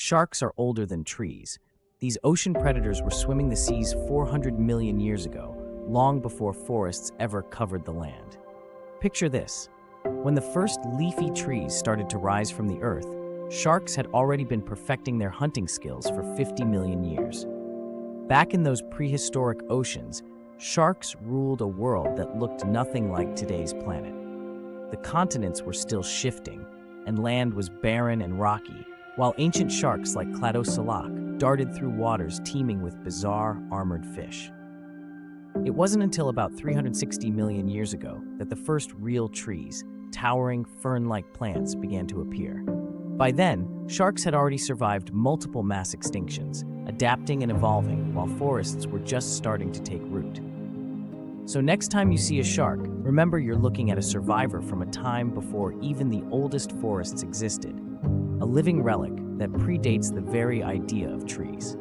Sharks are older than trees. These ocean predators were swimming the seas 400 million years ago, long before forests ever covered the land. Picture this. When the first leafy trees started to rise from the earth, sharks had already been perfecting their hunting skills for 50 million years. Back in those prehistoric oceans, sharks ruled a world that looked nothing like today's planet. The continents were still shifting, and land was barren and rocky, while ancient sharks like Cladoselache darted through waters teeming with bizarre, armored fish. It wasn't until about 360 million years ago that the first real trees, towering fern-like plants, began to appear. By then, sharks had already survived multiple mass extinctions, adapting and evolving while forests were just starting to take root. So next time you see a shark, remember you're looking at a survivor from a time before even the oldest forests existed, a living relic that predates the very idea of trees.